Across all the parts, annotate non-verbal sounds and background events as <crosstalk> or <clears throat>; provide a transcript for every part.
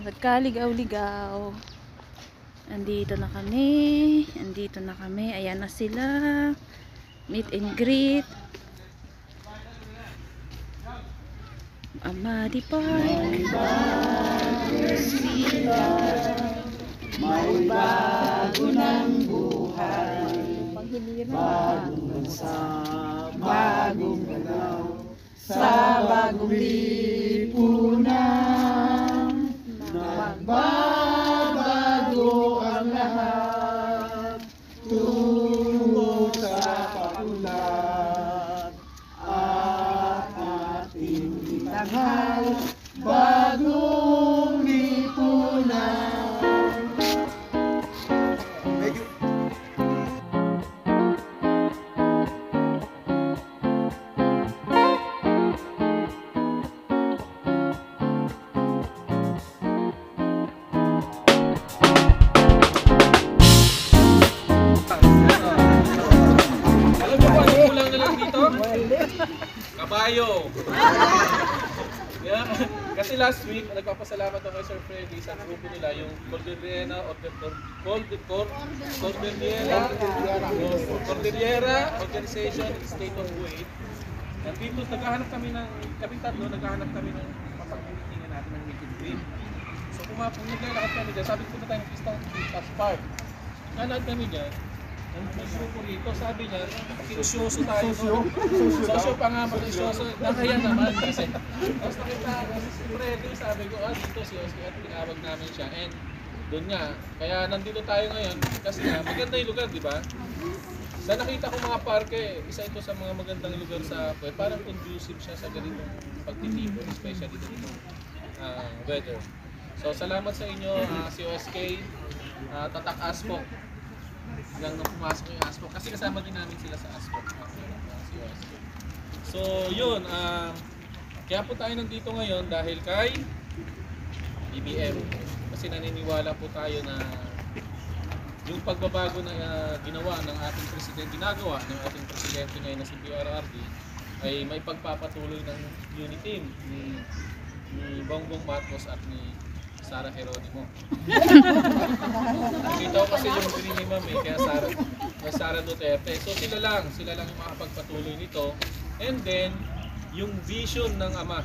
kaligaw-ligaw. Andito na kami. Andito na kami. Ayan na sila. Meet and greet. Amadi Park. May bago ng buhay, Paghiliran. sa bagong galaw, sa bagong lipunan. Bye. Kabayo. Yeah. Kasi last week, nagpapasalamat ako kay Sir Freddy sa grupo nila, yung Cordillera, Cordillera, Cordillera, Organization State of Kuwait. Nandito, naghahanap kami ng, kami tatlo, naghahanap kami ng papag-meetingan natin ng meet and greet. So kumapong naglalakad kami dyan, sabi ko na tayo Eastern Beach Park. Nanood kami dyan, ang grupo rito, sabi niya, kinusyoso tayo. no? Sosyo pa nga, makisyoso. Nakaya naman kasi. Tapos nakita ko, si Freddy, sabi ko, ah, dito si Oski at tinawag namin siya. And doon nga, kaya nandito tayo ngayon kasi nga, maganda yung lugar, di ba? Sa nakita ko mga parke, isa ito sa mga magandang lugar sa eh, parang conducive siya sa ganitong pagtitipon, especially dito uh, weather. So salamat sa inyo, ah, si OSK, uh, Tatak Aspo, lang nung pumasok yung ASPO. Kasi kasama din namin sila sa ASPO. Uh, si OSK. So yun, um, kaya po tayo nandito ngayon dahil kay BBM kasi naniniwala po tayo na yung pagbabago na uh, ginawa ng ating presidente, ginagawa ng ating presidente ngayon na si PRRD ay may pagpapatuloy ng unity team ni, ni Bongbong Marcos at ni Sara Geronimo. <laughs> Nakita ko kasi yung green ni Ma'am eh, kaya Sara, kaya Sara Duterte. So sila lang, sila lang yung makapagpatuloy nito. And then, yung vision ng Ama.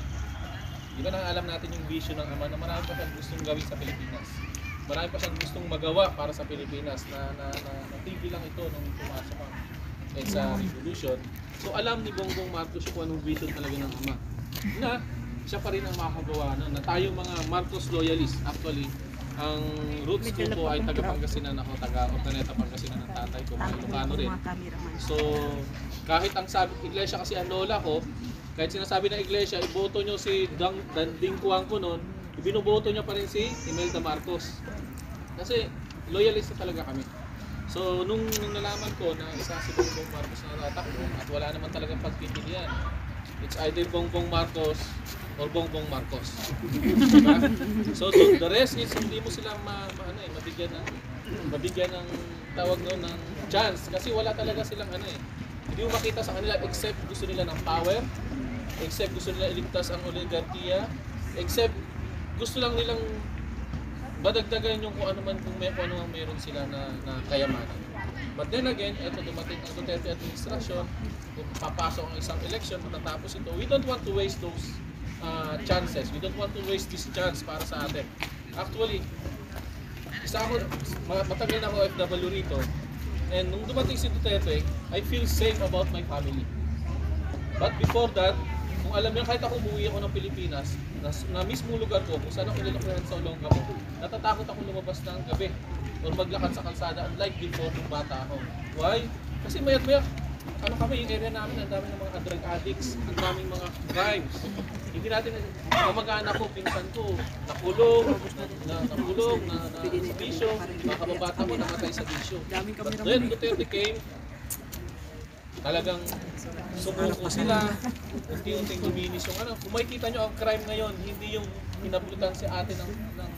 Di ba na alam natin yung vision ng Ama na marami pa siyang gustong gawin sa Pilipinas. Marami pa siyang gustong magawa para sa Pilipinas na, na, na, na TV lang ito nung pumasok ang EDSA Revolution. So alam ni Bongbong Marcos kung anong vision talaga ng Ama. Na siya pa rin ang makakagawa na, na tayo mga Marcos loyalist actually ang roots ko po ay taga Pangasinan ako, taga Ordaneta Pangasinan ng tatay ko, mga Ilocano rin. So, kahit ang sabi, iglesia kasi ang lola ko, kahit sinasabi ng iglesia, iboto nyo si Dang, Danding Kuang ko noon, ibinuboto nyo pa rin si Imelda Marcos. Kasi loyalist na talaga kami. So, nung, nung nalaman ko na isa si Bongbong Marcos na tatakbo at wala naman talagang pagpipilian, it's either Bongbong Marcos or Bongbong Marcos. Diba? So, so, the rest is hindi mo sila ma, ma- ano eh, mabigyan ng mabigyan ng tawag noon ng chance kasi wala talaga silang ano eh. Hindi mo makita sa kanila except gusto nila ng power, except gusto nila iligtas ang oligarkiya, except gusto lang nilang badagdagan yung kung ano man kung may kung ano man meron sila na, na kayamanan. But then again, eto dumating ang Duterte administration, papasok ang isang election, matatapos ito, we don't want to waste those uh, chances. We don't want to waste this chance para sa atin. Actually, isa ako, ma- matagal na ako FW rito, and nung dumating si Duterte, I feel safe about my family. But before that, kung alam niyo, kahit ako umuwi ako ng Pilipinas, na, na mismo lugar ko, kung saan ako nilakihan sa Olongapo, natatakot ako lumabas ng gabi or maglakad sa kalsada unlike before nung bata ako. Why? Kasi mayat mayak, ano kami, yung area namin, ang dami ng mga drug addicts, ang daming mga crimes. Hindi natin, kamag-anak ko, pinsan ko, nakulong, na, nakulong, na, na, sa bisyo, mga kababata ko namatay sa bisyo. But then Duterte came, talagang sumuko sila, unti-unting luminis yung ano. Kung makikita nyo ang crime ngayon, hindi yung hinabutan si ate ng, ng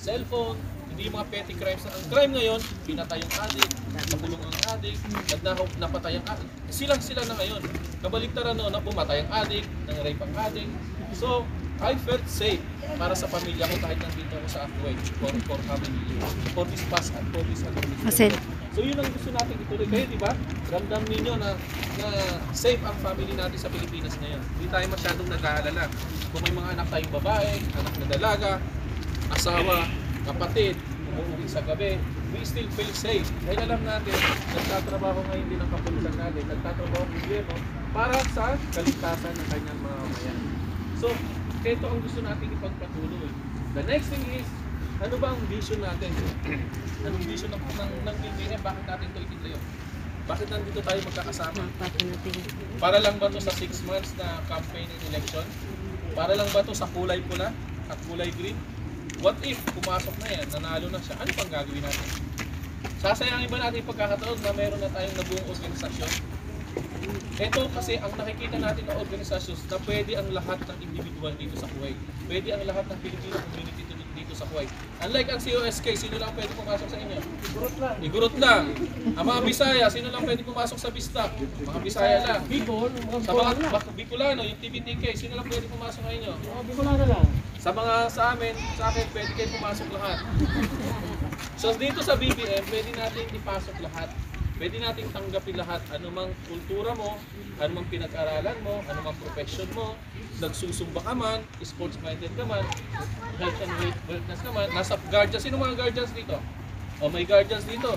cellphone, hindi yung mga petty crimes. Ang crime ngayon, pinatay yung adik, nakulong ang adik, at na- napatay ang adik. Silang sila na ngayon. Kabaliktaran no, na pumatay ang adik, nang rape ang adik. So, I felt safe para sa pamilya ko kahit nandito ako sa Kuwait for, for how many years? For this past and for this and for this Asen. So yun ang gusto natin ituloy. Kayo, di ba? Ramdam ninyo na, na safe ang family natin sa Pilipinas ngayon. Hindi tayo masyadong nag-aalala. Kung may mga anak tayong babae, anak na dalaga, asawa, kapatid, umuwi sa gabi, we still feel safe. Dahil alam natin, nagtatrabaho ngayon din ang kapulisan natin, nagtatrabaho ang gobyerno para sa kaligtasan ng kanyang mga mamayan. So, ito ang gusto natin ipagpatuloy. The next thing is, ano ba ang vision natin? <clears throat> Anong vision ng, ng, ng PBM? Bakit natin ito itinayo? Bakit nandito tayo magkakasama? Para lang ba to sa 6 months na campaign and election? Para lang ba to sa kulay pula at kulay green? What if pumasok na yan, nanalo na siya, ano pang gagawin natin? Sasayangin ba natin pagkakataon na meron na tayong nabuong organisasyon? Ito kasi ang nakikita natin na organisasyon na pwede ang lahat ng individual dito sa Kuwait. Pwede ang lahat ng Filipino community dito, sa Kuwait. Unlike ang COSK, sino lang pwede pumasok sa inyo? Igurot lang. Igurot lang. Ang mga Bisaya, sino lang pwede pumasok sa Bistak? Mga Bisaya lang. Bicol, Sa mga bak- Bicolano, yung TBTK, sino lang pwede pumasok sa inyo? mga Bicolano lang. Sa mga sa amin, sa akin, pwede kayo pumasok lahat. So dito sa BBM, pwede natin ipasok lahat. Pwede nating tanggapin lahat. Anumang kultura mo, anumang pinag-aralan mo, anumang profession mo, nagsusumba ka man, sports minded ka man, health and weight- wellness ka man, nasa guardians. Sino mga guardians dito? O may guardians dito.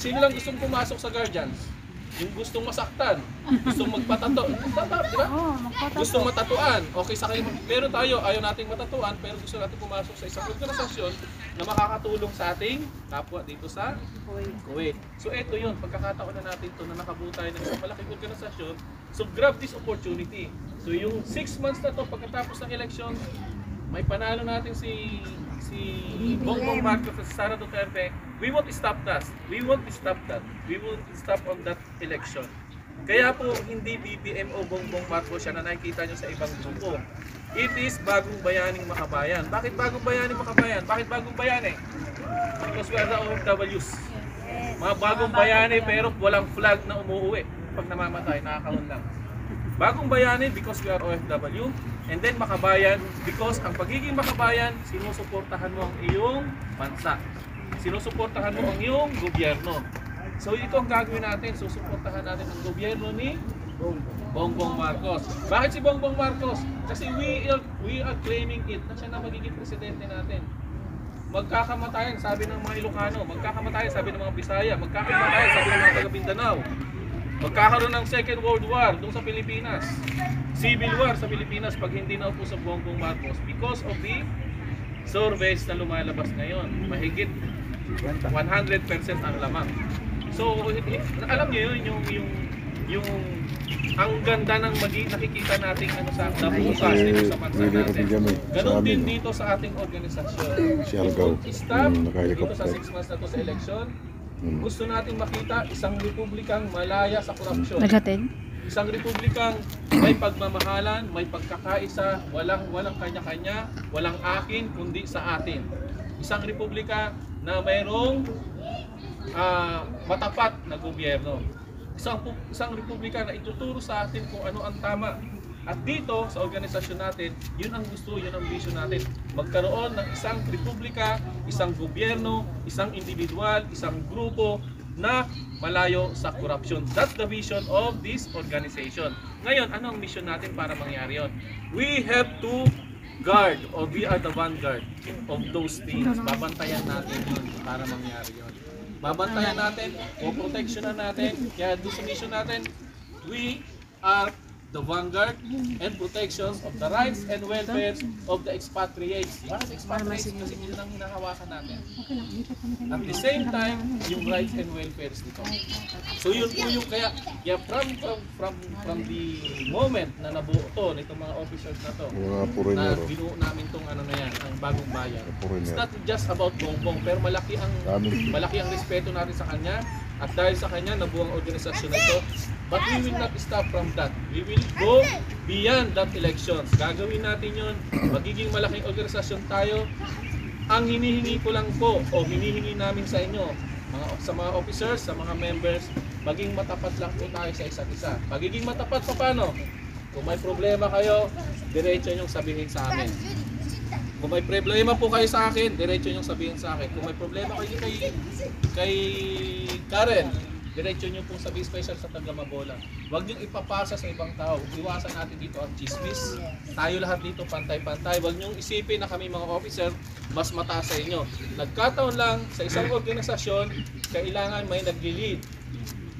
Sino lang gustong pumasok sa guardians? Yung gustong masaktan, gustong magpatato. Tata, di ba? Magpatato. Gustong matatuan. Okay sa kayo. Meron tayo, ayaw nating matatuan, pero gusto natin pumasok sa isang organisasyon na makakatulong sa ating kapwa dito sa Kuwait. So eto yun, pagkakataon na natin to na nakabuo tayo ng isang malaking organisasyon. So grab this opportunity. So yung 6 months na to pagkatapos ng election, may panalo natin si si Bongbong Marcos at Sara Duterte. We won't stop that. We won't stop that. We won't stop on that election. Kaya po hindi BBM o Bongbong Marcos siya na nakikita nyo sa ibang grupo. It is bagong bayaning makabayan. Bakit bagong bayaning makabayan? Bakit bagong bayani? Because we are the OFWs. Mga bagong bayani pero walang flag na umuwi. Pag namamatay, nakakaon lang. Bagong bayani because we are OFW. And then makabayan because ang pagiging makabayan, sinusuportahan mo ang iyong bansa. Sinusuportahan mo ang iyong gobyerno. So ito ang gagawin natin. Susuportahan natin ang gobyerno ni Bongbong Marcos. Bakit si Bongbong Marcos? Kasi we are, we are claiming it na siya na magiging presidente natin. Magkakamatayan, sabi ng mga Ilocano. Magkakamatayan, sabi ng mga Bisaya. Magkakamatayan, sabi ng mga taga Mindanao. Magkakaroon ng Second World War doon sa Pilipinas. Civil War sa Pilipinas pag hindi na upo sa Bongbong Marcos because of the surveys na lumalabas ngayon. Mahigit 100% ang lamang. So, alam niyo yun, yung, yung, yung, ang ganda ng magi, nakikita nating ano sa nabukas dito sa bansa natin. Ganon din dito sa ating organisasyon. Si Argao, Stop yung dito sa naka-helicopter. 6 months na to sa election. Hmm. Gusto nating makita isang republikang malaya sa korupsyon. Naghatid? Isang republikang may pagmamahalan, may pagkakaisa, walang walang kanya-kanya, walang akin kundi sa atin. Isang republika na mayroong ah, matapat na gobyerno. Isang isang republika na ituturo sa atin kung ano ang tama. At dito sa organisasyon natin, yun ang gusto, yun ang vision natin. Magkaroon ng isang republika, isang gobyerno, isang individual, isang grupo na malayo sa korupsyon. That's the vision of this organization. Ngayon, ano ang mission natin para mangyari yon? We have to guard or we are the vanguard of those things. Babantayan natin yun para mangyari yon. Babantayan natin o protectionan natin. Kaya doon sa mission natin, we are the vanguard and protections of the rights and welfare of the expatriates. Bakit expatriates? Kasi yun ang hinahawakan natin. At the same time, yung rights and welfares nito. So yun po yung kaya, kaya from, from, from, from the moment na nabuo to, nitong mga officers na to, na binuo namin tong ano na yan, ang bagong bayan. It's not just about bongbong, pero malaki ang malaki ang respeto natin sa kanya at dahil sa kanya nabuo ang organisasyon na ito. But we will not stop from that. We will go beyond that elections. Gagawin natin yon. Magiging malaking organisasyon tayo. Ang hinihingi ko lang po o hinihingi namin sa inyo, mga, sa mga officers, sa mga members, maging matapat lang po tayo sa isa't isa. Pagiging matapat pa paano? Kung may problema kayo, diretso niyong sabihin sa akin. Kung may problema po kayo sa akin, diretso niyong sabihin sa akin. Kung may problema kayo kay, kay Karen, diretso niyo pong sabihin special sa taga Mabola. Huwag niyong ipapasa sa ibang tao. Iwasan natin dito ang chismis. Tayo lahat dito pantay-pantay. Huwag niyong isipin na kami mga officer mas mataas sa inyo. Nagkataon lang sa isang organisasyon, kailangan may nagli-lead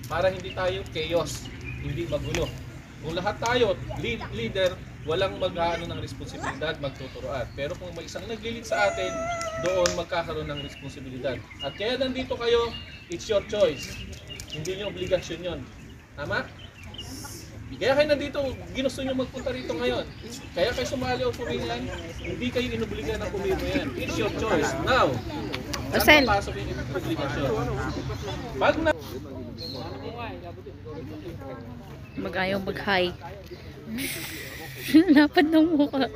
para hindi tayo chaos, hindi magulo. Kung lahat tayo, lead, leader, walang mag-ano ng responsibilidad, magtuturoan. Pero kung may isang nag-lead sa atin, doon magkakaroon ng responsibilidad. At kaya nandito kayo, it's your choice. Hindi nyo obligasyon yon. Tama? Kaya kayo nandito, ginusto nyo magpunta rito ngayon. Kaya kayo sumali o pumilan, hindi kayo inubligan na pumiro yan. It's your choice. Now, saan papasok yung obligasyon? Pag na... Mag-ayaw mag-hi. <laughs> Lapad ng mukha.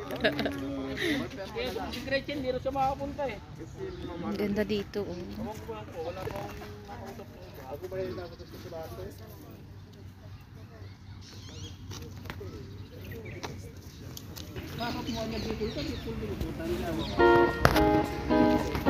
Ang ganda dito. Oh. Bakit mo niya dito? Ito, dito. Sabi ko, pinamili sa